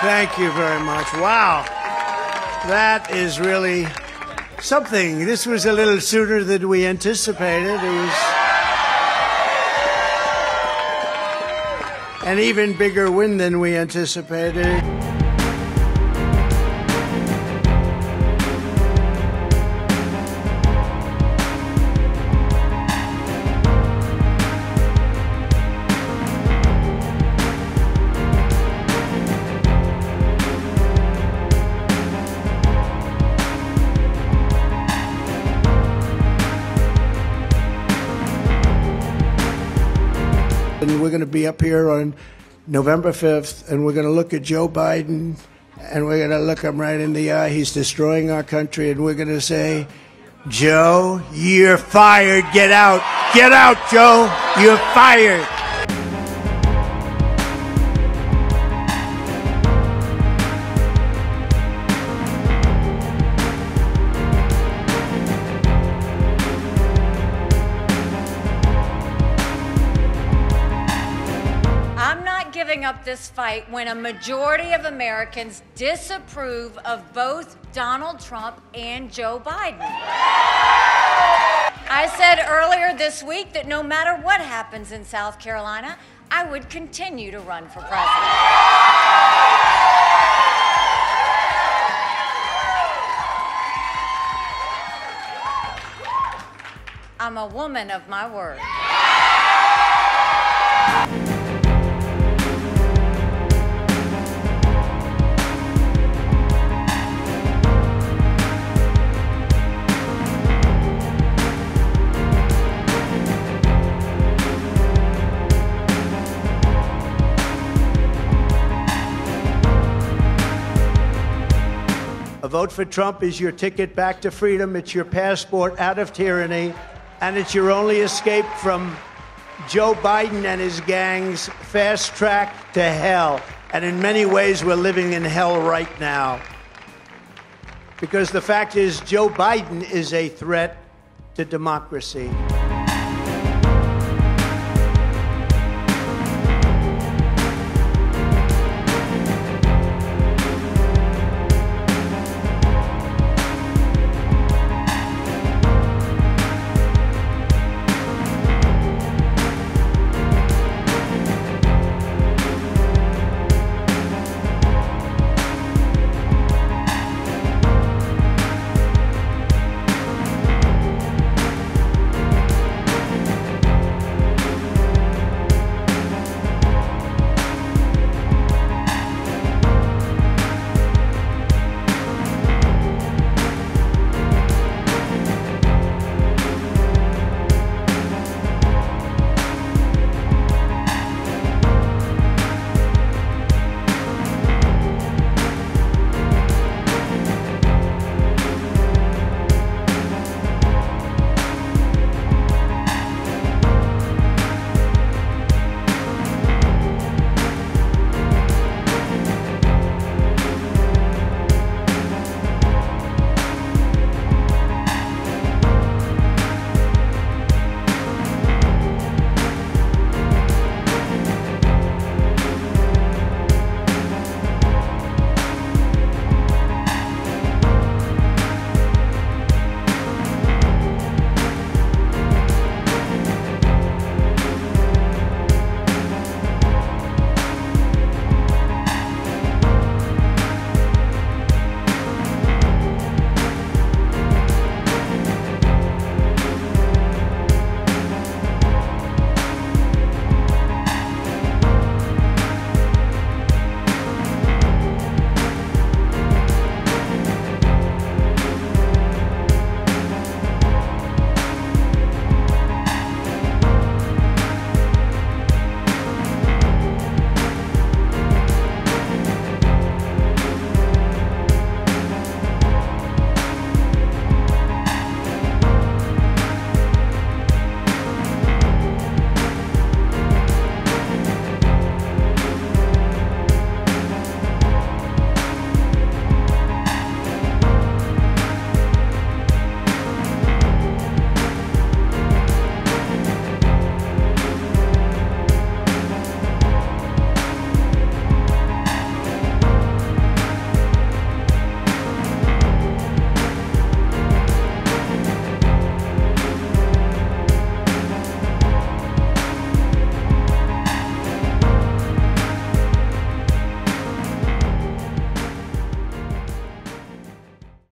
Thank you very much. Wow. That is really something. This was a little sooner than we anticipated. It was an even bigger win than we anticipated. And we're going to be up here on November 5th, and we're going to look at Joe Biden, and we're going to look him right in the eye. He's destroying our country, and we're going to say, Joe, you're fired. Get out. Get out, Joe. You're fired. Giving up this fight when a majority of Americans disapprove of both Donald Trump and Joe Biden. I said earlier this week that no matter what happens in South Carolina, I would continue to run for president. I'm a woman of my word. Vote for Trump is your ticket back to freedom. It's your passport out of tyranny. And it's your only escape from Joe Biden and his gang's fast track to hell. And in many ways, we're living in hell right now. Because the fact is, Joe Biden is a threat to democracy.